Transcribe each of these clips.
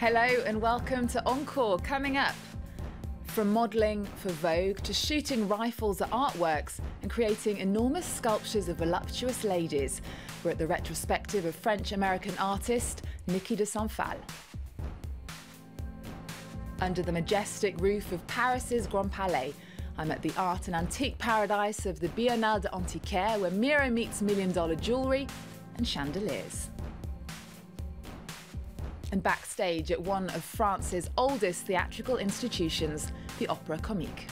Hello and welcome to Encore. Coming up, from modelling for Vogue to shooting rifles at artworks and creating enormous sculptures of voluptuous ladies, we're at the retrospective of French American artist Niki de Saint. Under the majestic roof of Paris's Grand Palais, I'm at the art and antique paradise of the Biennale des Antiquaires, where Miro meets million dollar jewellery and chandeliers. And backstage at one of France's oldest theatrical institutions, the Opera Comique.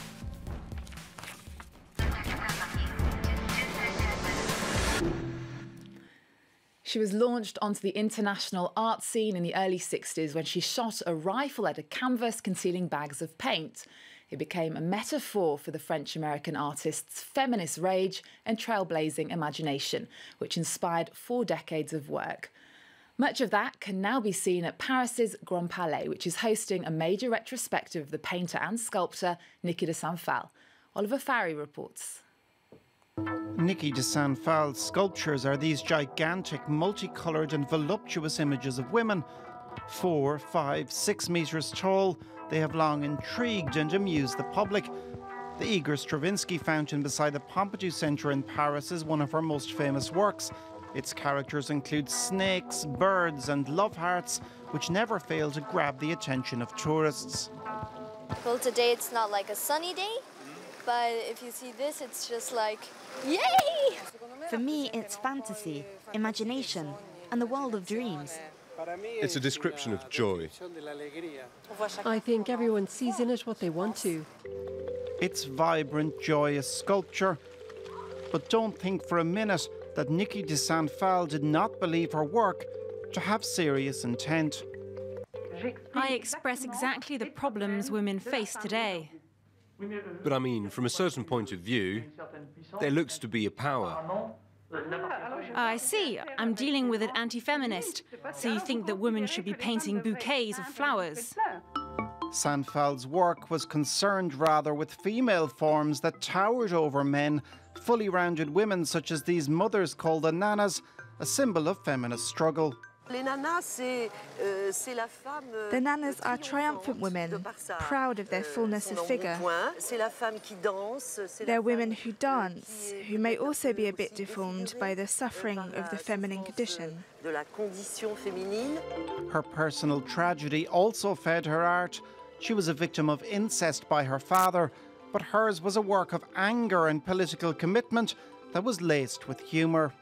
She was launched onto the international art scene in the early 60s when she shot a rifle at a canvas concealing bags of paint. It became a metaphor for the French American artist's feminist rage and trailblazing imagination, which inspired four decades of work. Much of that can now be seen at Paris's Grand Palais, which is hosting a major retrospective of the painter and sculptor Niki de Saint Phalle. Oliver Farry reports. Niki de Saint Phalle's sculptures are these gigantic, multicoloured, and voluptuous images of women. Four, five, six metres tall, they have long intrigued and amused the public. The Igor Stravinsky fountain beside the Pompidou Centre in Paris is one of her most famous works. Its characters include snakes, birds, and love hearts, which never fail to grab the attention of tourists. Well, today it's not like a sunny day, but if you see this, it's just like, yay! For me, it's fantasy, imagination, and the world of dreams. It's a description of joy. I think everyone sees in it what they want to. It's vibrant, joyous sculpture. But don't think for a minute that Niki de Saint Phalle did not believe her work to have serious intent. I express exactly the problems women face today. But I mean, from a certain point of view, there looks to be a power. I see. I'm dealing with an anti feminist. So you think that women should be painting bouquets of flowers? Saint Phalle's work was concerned rather with female forms that towered over men, fully rounded women such as these mothers called the nanas, a symbol of feminist struggle. The nanas are triumphant women, proud of their fullness of figure. They're women who dance, who may also be a bit deformed by the suffering of the feminine condition. Her personal tragedy also fed her art. She was a victim of incest by her father, but hers was a work of anger and political commitment that was laced with humour.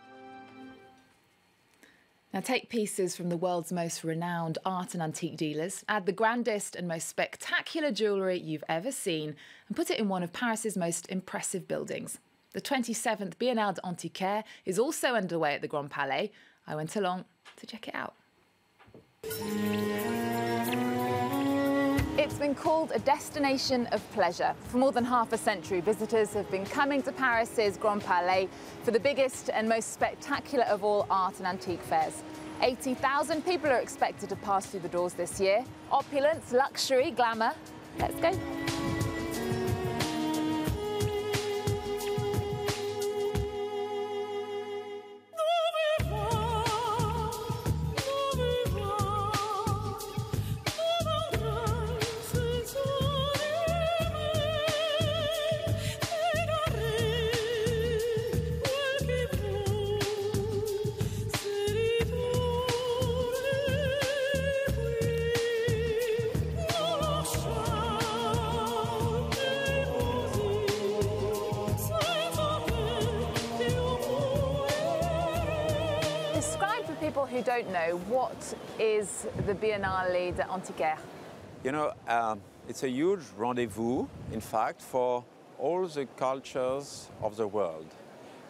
Now, take pieces from the world's most renowned art and antique dealers, add the grandest and most spectacular jewellery you've ever seen, and put it in one of Paris's most impressive buildings. The 27th Biennale des Antiquaires is also underway at the Grand Palais. I went along to check it out. It's been called a destination of pleasure. For more than half a century, visitors have been coming to Paris's Grand Palais for the biggest and most spectacular of all art and antique fairs. 80,000 people are expected to pass through the doors this year. Opulence, luxury, glamour. Let's go. Who don't know what is the Biennale de d'Antiquaire. You know, um, it's a huge rendezvous, in fact, for all the cultures of the world,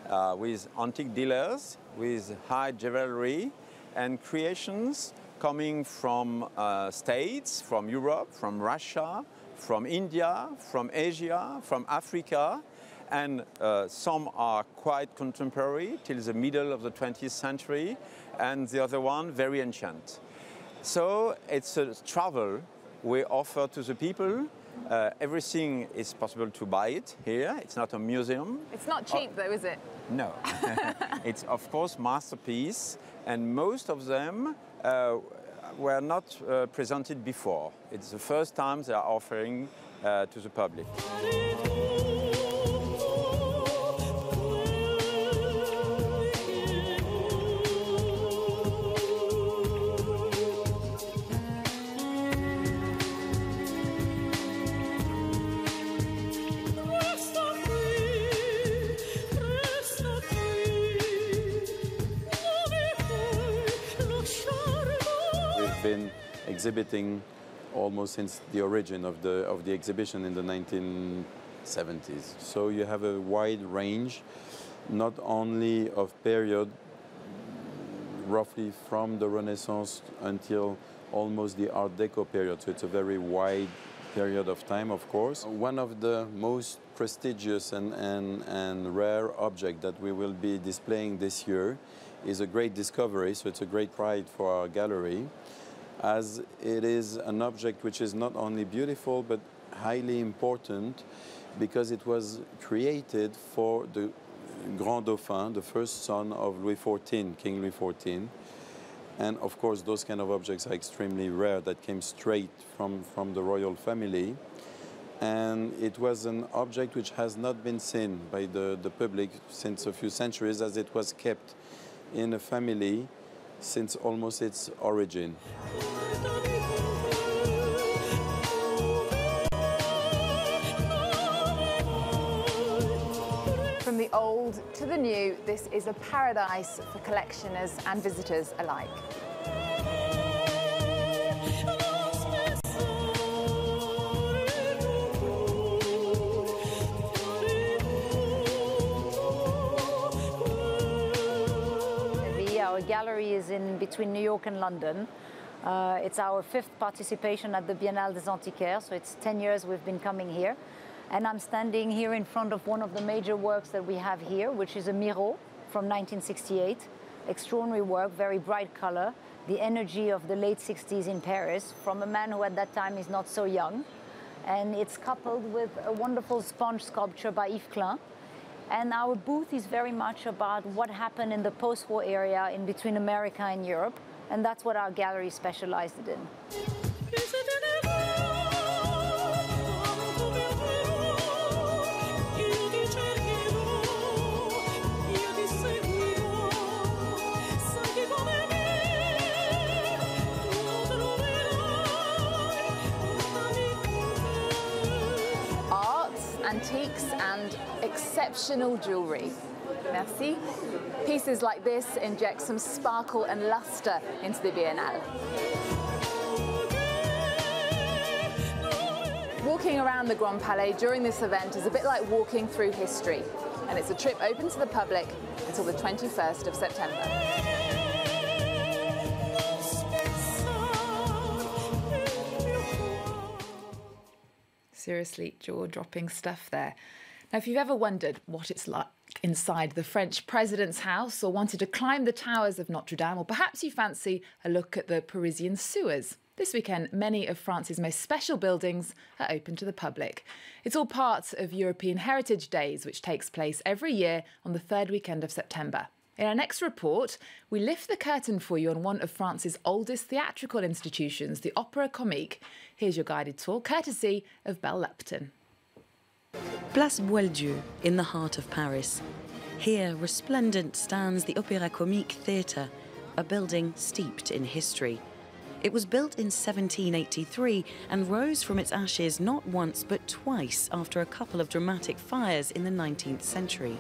uh, with antique dealers, with high jewelry, and creations coming from uh, states, from Europe, from Russia, from India, from Asia, from Africa, and uh, some are quite contemporary till the middle of the 20th century, and the other one very ancient. So it's a travel we offer to the people. Uh, everything is possible to buy it here. It's not a museum. It's not cheap though, is it? No. it's of course masterpiece, and most of them uh, were not uh, presented before. It's the first time they are offering uh, to the public. Exhibiting almost since the origin of the, of the exhibition in the 1970s. So you have a wide range, not only of period roughly from the Renaissance until almost the Art Deco period. So it's a very wide period of time, of course. One of the most prestigious and, and, and rare object that we will be displaying this year is a great discovery, so it's a great pride for our gallery, as it is an object which is not only beautiful but highly important because it was created for the Grand Dauphin, the first son of Louis XIV, King Louis XIV. And of course, those kind of objects are extremely rare that came straight from, from the royal family. And it was an object which has not been seen by the, the public since a few centuries as it was kept in a family since almost its origin. From the old to the new, this is a paradise for collectioners and visitors alike. Our gallery is in between New York and London. Uh, it's our fifth participation at the Biennale des Antiquaires, so it's 10 years we've been coming here. And I'm standing here in front of one of the major works that we have here, which is a Miro from 1968. Extraordinary work, very bright color, the energy of the late 60s in Paris from a man who at that time is not so young. And it's coupled with a wonderful sponge sculpture by Yves Klein. And our booth is very much about what happened in the post-war area in between America and Europe. And that's what our gallery specialized in. Antiques, and exceptional jewellery. Merci. Pieces like this inject some sparkle and luster into the Biennale. Walking around the Grand Palais during this event is a bit like walking through history, and it's a trip open to the public until the 21st of September. Seriously, jaw dropping stuff there. Now, if you've ever wondered what it's like inside the French president's house or wanted to climb the towers of Notre Dame, or perhaps you fancy a look at the Parisian sewers, this weekend many of France's most special buildings are open to the public. It's all part of European Heritage Days, which takes place every year on the third weekend of September. In our next report, we lift the curtain for you on one of France's oldest theatrical institutions, the Opera Comique. Here's your guided tour, courtesy of Bell Lupton. Place Boieldieu, in the heart of Paris. Here, resplendent, stands the Opéra Comique Theatre, a building steeped in history. It was built in 1783 and rose from its ashes not once but twice after a couple of dramatic fires in the 19th century.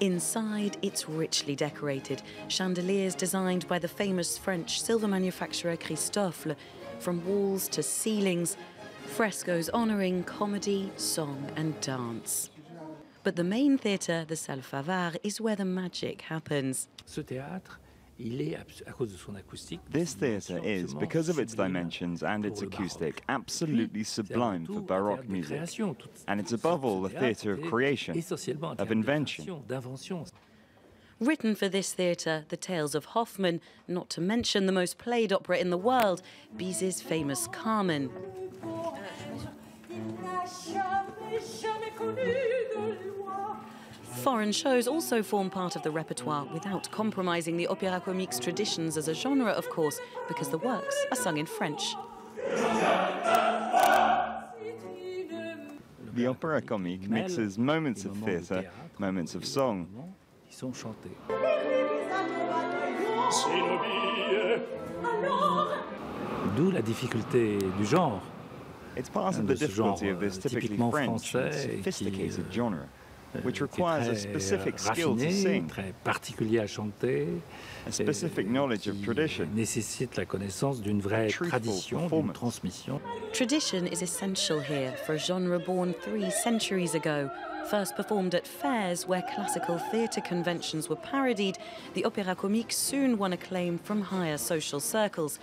Inside, it's richly decorated, chandeliers designed by the famous French silver manufacturer Christofle, from walls to ceilings, frescoes honouring comedy, song, and dance. But the main theatre, the Salle Favart, is where the magic happens. This theatre is, because of its dimensions and its acoustic, absolutely sublime for Baroque music. And it's above all a theatre of creation, of invention. Written for this theatre, the tales of Hoffmann, not to mention the most played opera in the world, Bizet's famous Carmen. Foreign shows also form part of the repertoire without compromising the opéra comique's traditions as a genre, of course, because the works are sung in French. The opera comique mixes moments of theatre, moments of song. D'où la difficulté du genre. It's part of the difficulty of this typically French and sophisticated genre, which requires a specific skill to sing, très particulier à chanter, a specific knowledge of tradition, nécessite la connaissance d'une vraie tradition, d'une transmission. Tradition is essential here for a genre born three centuries ago. First performed at fairs where classical theatre conventions were parodied, the Opéra Comique soon won acclaim from higher social circles.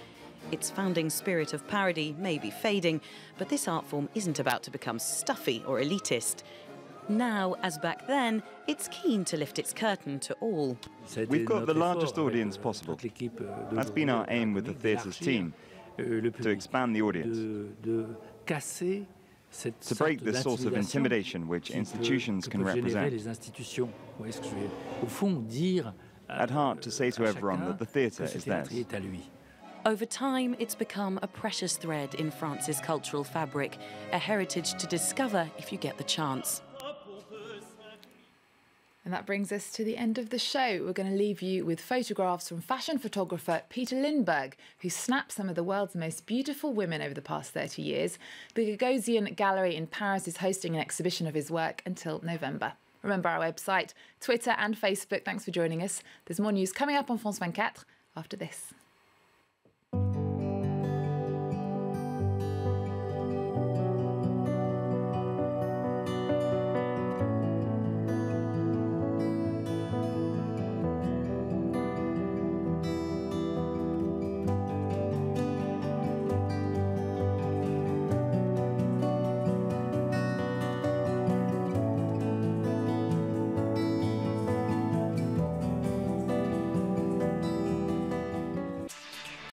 Its founding spirit of parody may be fading, but this art form isn't about to become stuffy or elitist. Now, as back then, it's keen to lift its curtain to all. We've got the largest audience possible. That's been our aim with the theatre's team, to expand the audience. To break this source of intimidation which institutions can represent. At heart, to say to everyone that the theatre is theirs. Over time, it's become a precious thread in France's cultural fabric, a heritage to discover if you get the chance. And that brings us to the end of the show. We're going to leave you with photographs from fashion photographer Peter Lindbergh, who snapped some of the world's most beautiful women over the past 30 years. The Gagosian Gallery in Paris is hosting an exhibition of his work until November. Remember our website, Twitter, and Facebook. Thanks for joining us. There's more news coming up on France 24 after this.